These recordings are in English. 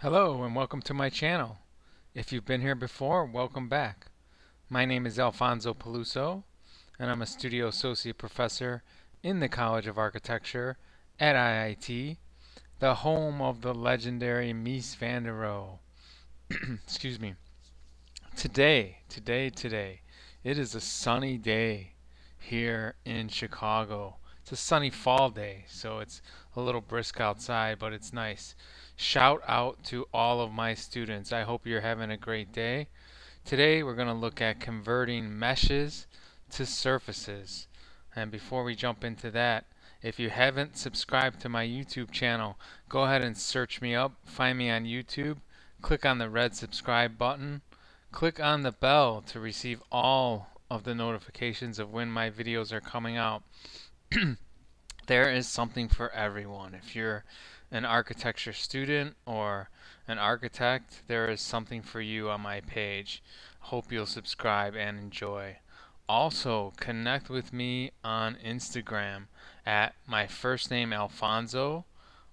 Hello and welcome to my channel. If you've been here before, welcome back. My name is Alphonso Peluso and I'm a Studio Associate Professor in the College of Architecture at IIT, the home of the legendary Mies van der Rohe. Excuse me. Today, today, today, it is a sunny day here in Chicago. It's a sunny fall day, so it's a little brisk outside, but it's nice. Shout out to all of my students. I hope you're having a great day. Today we're going to look at converting meshes to surfaces. And before we jump into that, if you haven't subscribed to my YouTube channel, go ahead and search me up, find me on YouTube, click on the red subscribe button, click on the bell to receive all of the notifications of when my videos are coming out. there is something for everyone. If you're an architecture student or an architect, there is something for you on my page. Hope you'll subscribe and enjoy. Also, connect with me on Instagram at my first name Alphonso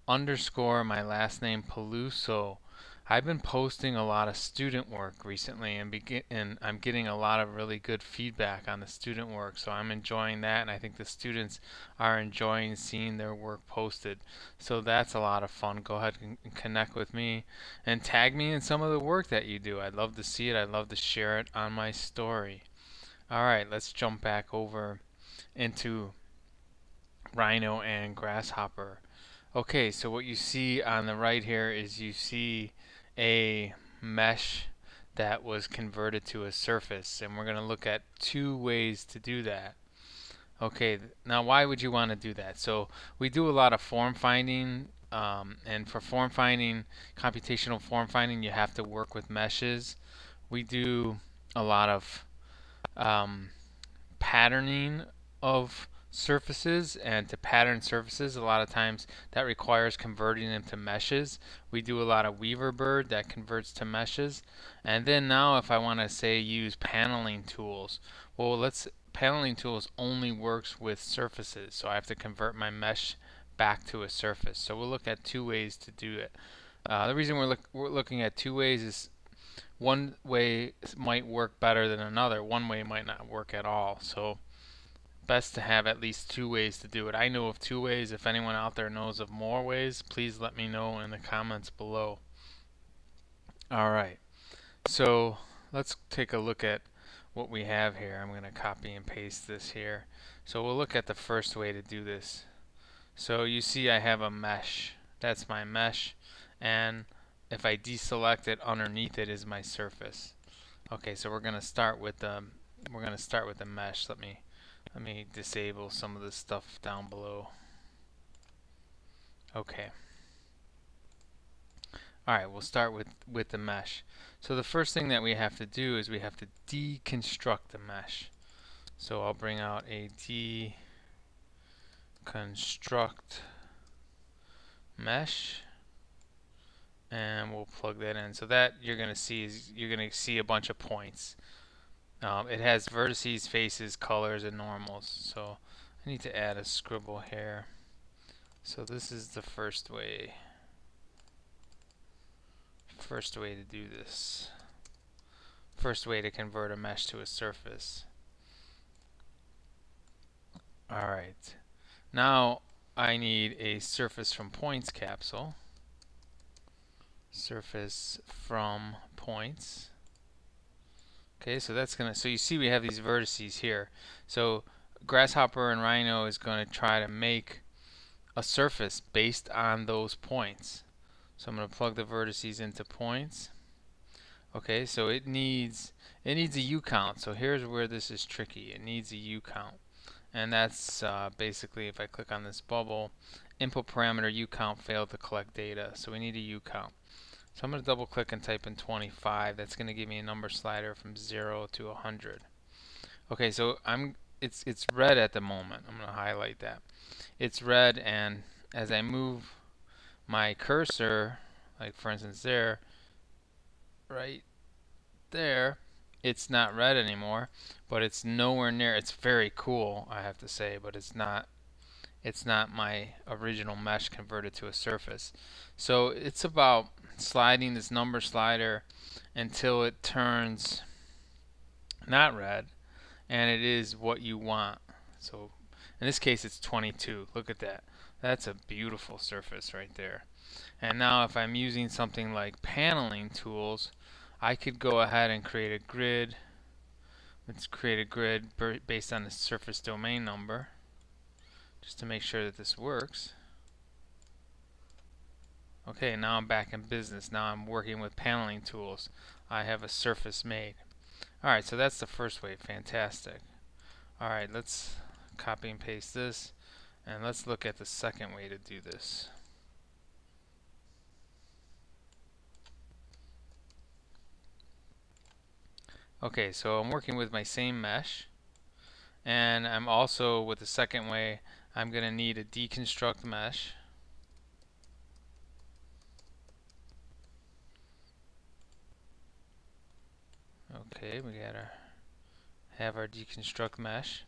underscore my last name Peluso I've been posting a lot of student work recently and, begin, and I'm getting a lot of really good feedback on the student work so I'm enjoying that and I think the students are enjoying seeing their work posted. So that's a lot of fun. Go ahead and connect with me and tag me in some of the work that you do. I'd love to see it. I'd love to share it on my story. Alright let's jump back over into Rhino and Grasshopper. Okay so what you see on the right here is you see a mesh that was converted to a surface and we're going to look at two ways to do that. Okay, now why would you want to do that? So we do a lot of form finding um, and for form finding, computational form finding, you have to work with meshes. We do a lot of um, patterning of surfaces and to pattern surfaces a lot of times that requires converting them to meshes. We do a lot of weaverbird that converts to meshes. And then now if I want to say use paneling tools well let's paneling tools only works with surfaces. So I have to convert my mesh back to a surface. So we'll look at two ways to do it. Uh, the reason we're, look, we're looking at two ways is one way might work better than another. One way might not work at all. So best to have at least two ways to do it. I know of two ways. If anyone out there knows of more ways, please let me know in the comments below. Alright, so let's take a look at what we have here. I'm going to copy and paste this here. So we'll look at the first way to do this. So you see I have a mesh. That's my mesh. And if I deselect it, underneath it is my surface. Okay, so we're going to start with the we're going to start with the mesh. Let me let me disable some of the stuff down below. Okay. Alright, we'll start with, with the mesh. So the first thing that we have to do is we have to deconstruct the mesh. So I'll bring out a deconstruct mesh and we'll plug that in. So that you're going to see is you're going to see a bunch of points. Um, it has vertices, faces, colors, and normals. So I need to add a scribble here. So this is the first way. First way to do this. First way to convert a mesh to a surface. Alright. Now I need a surface from points capsule. Surface from points. Okay, so that's gonna, so you see we have these vertices here. So Grasshopper and Rhino is going to try to make a surface based on those points. So I'm to plug the vertices into points. Okay, so it needs it needs a U count. So here's where this is tricky. It needs a U count. And that's uh, basically if I click on this bubble, input parameter U count failed to collect data. So we need a U count. So I'm going to double click and type in 25. That's going to give me a number slider from 0 to 100. Okay, so I'm it's it's red at the moment. I'm going to highlight that. It's red and as I move my cursor, like for instance there, right there, it's not red anymore, but it's nowhere near, it's very cool, I have to say, but it's not it's not my original mesh converted to a surface. So it's about sliding this number slider until it turns not red and it is what you want. So in this case it's 22. Look at that. That's a beautiful surface right there. And now if I'm using something like paneling tools, I could go ahead and create a grid. Let's create a grid based on the surface domain number just to make sure that this works. Okay, now I'm back in business. Now I'm working with paneling tools. I have a surface made. Alright, so that's the first way. Fantastic. Alright, let's copy and paste this. And let's look at the second way to do this. Okay, so I'm working with my same mesh. And I'm also, with the second way, I'm going to need a deconstruct mesh. Okay, we gotta have our deconstruct mesh.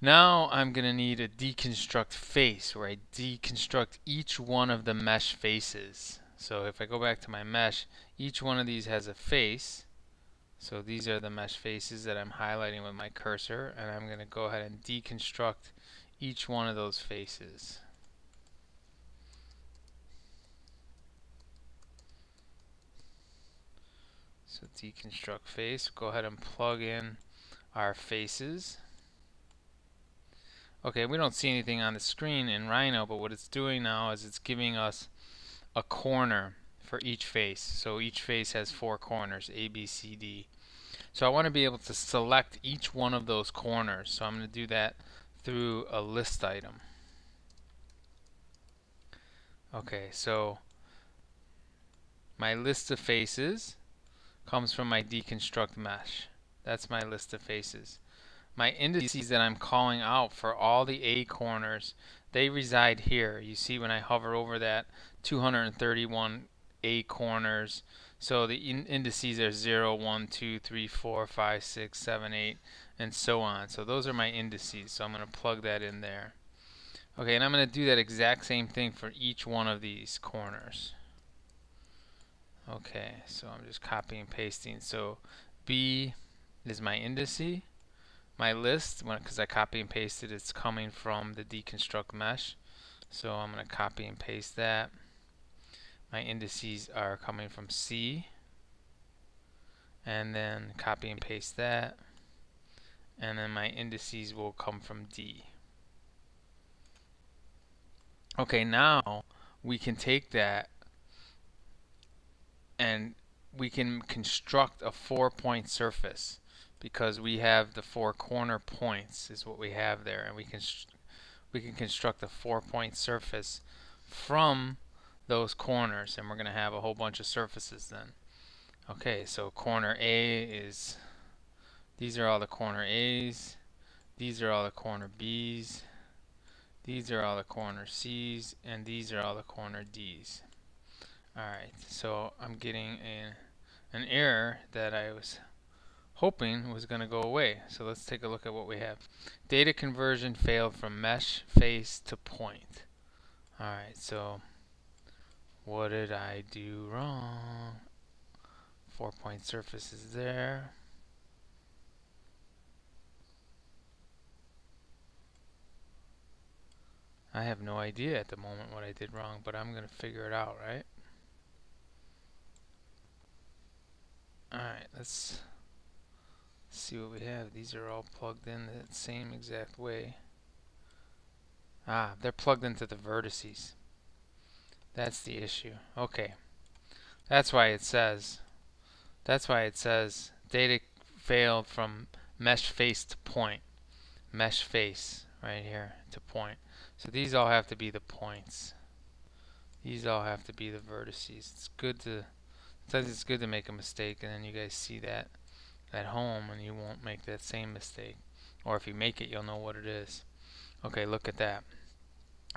Now I'm gonna need a deconstruct face where I deconstruct each one of the mesh faces. So if I go back to my mesh, each one of these has a face. So these are the mesh faces that I'm highlighting with my cursor and I'm gonna go ahead and deconstruct each one of those faces. So deconstruct face, go ahead and plug in our faces. Okay, we don't see anything on the screen in Rhino, but what it's doing now is it's giving us a corner for each face. So each face has four corners, A, B, C, D. So I want to be able to select each one of those corners. So I'm going to do that through a list item. Okay, so my list of faces comes from my deconstruct mesh. That's my list of faces. My indices that I'm calling out for all the A corners, they reside here. You see when I hover over that 231 A corners. So the in indices are 0, 1, 2, 3, 4, 5, 6, 7, 8, and so on. So those are my indices. So I'm going to plug that in there. Okay, and I'm going to do that exact same thing for each one of these corners. Okay, so I'm just copying and pasting. So B is my indice. My list, because I copy and pasted, it's coming from the deconstruct mesh. So I'm going to copy and paste that. My indices are coming from C. And then copy and paste that. And then my indices will come from D. Okay, now we can take that and we can construct a four point surface because we have the four corner points is what we have there. And we can we can construct a four point surface from those corners. And we're going to have a whole bunch of surfaces then. Okay so corner A is these are all the corner A's. These are all the corner B's. These are all the corner C's. And these are all the corner D's Alright, so I'm getting a, an error that I was hoping was going to go away. So let's take a look at what we have. Data conversion failed from mesh face to point. Alright, so what did I do wrong? Four point surface is there. I have no idea at the moment what I did wrong, but I'm going to figure it out, right? Alright, let's see what we have. These are all plugged in the same exact way. Ah, they're plugged into the vertices. That's the issue. Okay. That's why it says that's why it says data failed from mesh face to point. Mesh face right here to point. So these all have to be the points. These all have to be the vertices. It's good to Sometimes it's good to make a mistake and then you guys see that at home and you won't make that same mistake. Or if you make it, you'll know what it is. Okay, look at that.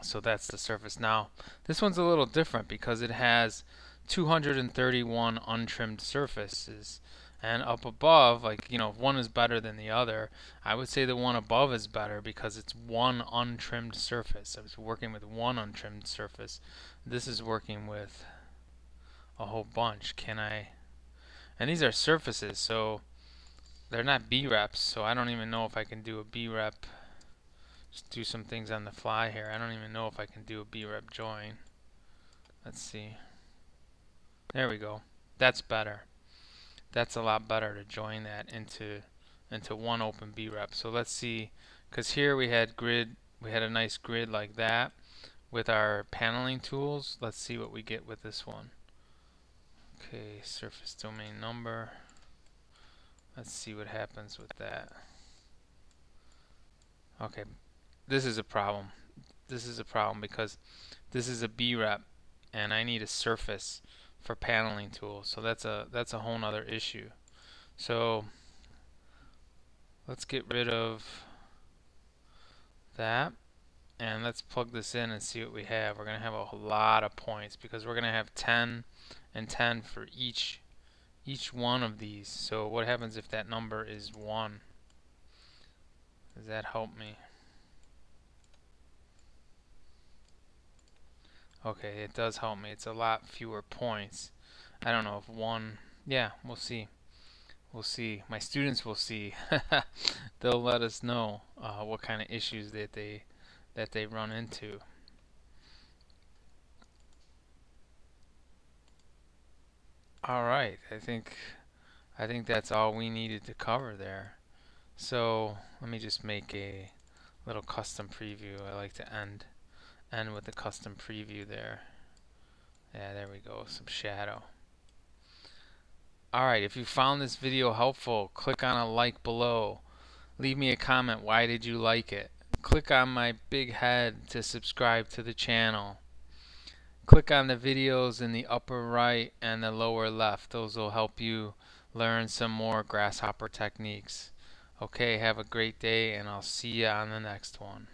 So that's the surface. Now, this one's a little different because it has 231 untrimmed surfaces. And up above, like, you know, if one is better than the other, I would say the one above is better because it's one untrimmed surface. I was working with one untrimmed surface. This is working with a whole bunch. Can I? And these are surfaces, so they're not B-reps, so I don't even know if I can do a B-rep. Just do some things on the fly here. I don't even know if I can do a B-rep join. Let's see. There we go. That's better. That's a lot better to join that into into one open B-rep. So let's see, because here we had grid, we had a nice grid like that with our paneling tools. Let's see what we get with this one. Okay, surface domain number. Let's see what happens with that. Okay, this is a problem. This is a problem because this is a B-rep and I need a surface for paneling tools. So that's a that's a whole nother issue. So let's get rid of that and let's plug this in and see what we have. We're going to have a lot of points because we're going to have 10 and 10 for each each one of these. So what happens if that number is 1? Does that help me? Okay, it does help me. It's a lot fewer points. I don't know if one... Yeah, we'll see. We'll see. My students will see. They'll let us know uh, what kind of issues that they that they run into. All right, I think I think that's all we needed to cover there. So let me just make a little custom preview. I like to end end with a custom preview there. Yeah, there we go, some shadow. Alright, if you found this video helpful, click on a like below. Leave me a comment, why did you like it? Click on my big head to subscribe to the channel. Click on the videos in the upper right and the lower left. Those will help you learn some more grasshopper techniques. Okay, have a great day and I'll see you on the next one.